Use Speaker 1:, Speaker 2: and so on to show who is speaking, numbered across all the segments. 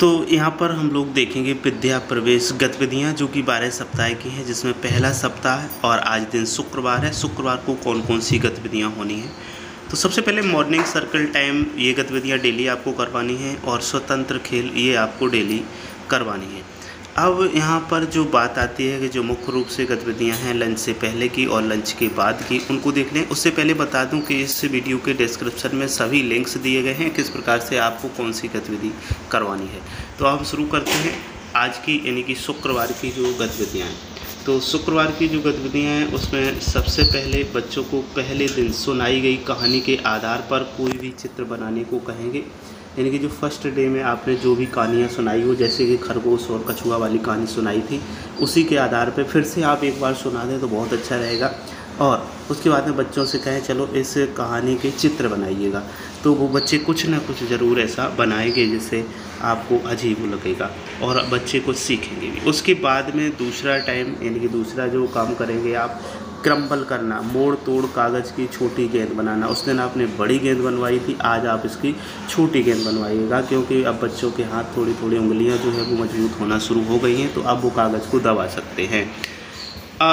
Speaker 1: तो यहाँ पर हम लोग देखेंगे विद्या प्रवेश गतिविधियाँ, जो कि बारह सप्ताह की हैं, जिसमें पहला सप्ताह और आज दिन शुक्रवार है। शुक्रवार को कौन कौन सी गतिविधियाँ होनी हैं? तो सबसे पहले मॉर्निंग सर्कल टाइम ये गतिविधियाँ डेली आपको करवानी है और स्वतंत्र खेल ये आपको डेली करवानी है। अब यहाँ पर जो बात आती है कि जो मुख्य रूप से गतिविधियाँ हैं लंच से पहले की और लंच के बाद की, उनको देख लें। उससे पहले बता दूँ कि इस वीडियो के डिस्क्रिप्शन में सभी लिंक्स दिए गए हैं, किस प्रकार से आपको कौन सी गतिविधि करवानी है। तो आप शुरू करते हैं आज की, यानी कि शुक्रवार की जो गतिविधियाँ हैं। तो शुक्रवार की जो गतिविधियाँ हैं, उसमें सबसे पहले बच्चों को पहले दिन सुनाई गई कहानी के आधार पर कोई भी चित्र बनाने को कहेंगे। यानी कि जो फ़र्स्ट डे में आपने जो भी कहानियाँ सुनाई हो, जैसे कि खरगोश और कछुआ वाली कहानी सुनाई थी, उसी के आधार पर फिर से आप एक बार सुना दें तो बहुत अच्छा रहेगा। और उसके बाद में बच्चों से कहें, चलो इस कहानी के चित्र बनाइएगा। तो वो बच्चे कुछ ना कुछ ज़रूर ऐसा बनाएँगे जिससे आपको अजीब लगेगा और बच्चे कुछ सीखेंगे भी। उसके बाद में दूसरा टाइम यानी कि दूसरा जो काम करेंगे आप क्रम्बल करना, मोड़ तोड़ कागज़ की छोटी गेंद बनाना। उस दिन आपने बड़ी गेंद बनवाई थी, आज आप इसकी छोटी गेंद बनवाइएगा, क्योंकि अब बच्चों के हाथ थोड़ी थोड़ी उंगलियाँ जो है वो मज़बूत होना शुरू हो गई हैं तो अब वो कागज़ को दबा सकते हैं।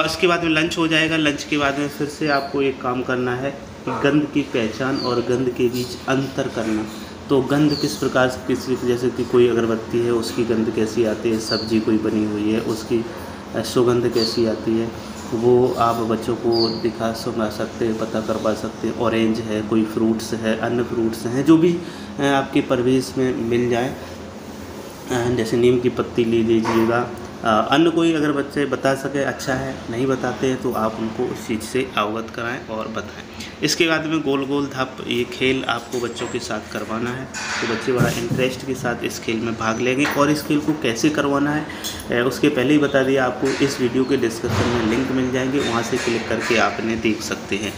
Speaker 1: इसके बाद में लंच हो जाएगा। लंच के बाद में फिर से आपको एक काम करना है गंद की पहचान और गंद के बीच अंतर करना। तो गंध किस प्रकार से, किसी जैसे कि कोई अगरबत्ती है, उसकी गंध कैसी आती है, सब्ज़ी कोई बनी हुई है, उसकी सुगंध कैसी आती है वो आप बच्चों को दिखा, सुना सकते हैं, पता करवा सकते हैं। ऑरेंज है, कोई फ्रूट्स है, अन्य फ्रूट्स हैं, जो भी आपके परवेश में मिल जाए। जैसे नीम की पत्ती ले लीजिएगा। अन्य कोई अगर बच्चे बता सके अच्छा है, नहीं बताते हैं तो आप उनको उस चीज़ से अवगत कराएँ और बताएँ। इसके बाद में गोल गोल धप, ये खेल आपको बच्चों के साथ करवाना है। तो बच्चे बड़ा इंटरेस्ट के साथ इस खेल में भाग लेंगे और इस खेल को कैसे करवाना है उसके पहले ही बता दिया आपको। इस वीडियो के डिस्क्रिप्शन में लिंक मिल जाएँगे, वहाँ से क्लिक करके आप इन्हें देख सकते हैं।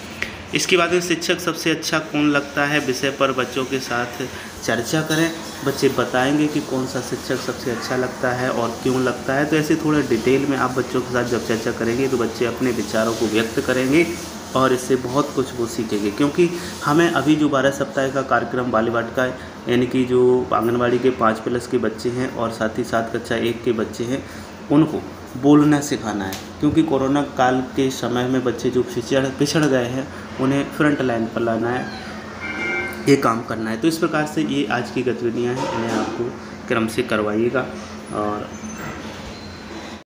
Speaker 1: इसके बाद में शिक्षक सबसे अच्छा कौन लगता है विषय पर बच्चों के साथ चर्चा करें। बच्चे बताएँगे कि कौन सा शिक्षक सबसे अच्छा लगता है और क्यों लगता है। तो ऐसे थोड़ा डिटेल में आप बच्चों के साथ जब चर्चा करेंगे तो बच्चे अपने विचारों को व्यक्त करेंगे और इससे बहुत कुछ वो सीखेंगे। क्योंकि हमें अभी जो बारह सप्ताह का कार्यक्रम बालीवाट का यानी कि जो आंगनबाड़ी के पाँच प्लस के बच्चे हैं और साथ ही साथ कक्षा एक के बच्चे हैं, उनको बोलना सिखाना है, क्योंकि कोरोना काल के समय में बच्चे जो पिछड़ पिछड़ गए हैं, उन्हें फ्रंट लाइन पर लाना है, ये काम करना है। तो इस प्रकार से ये आज की गतिविधियाँ हैं, इन्हें आपको क्रम से करवाइएगा और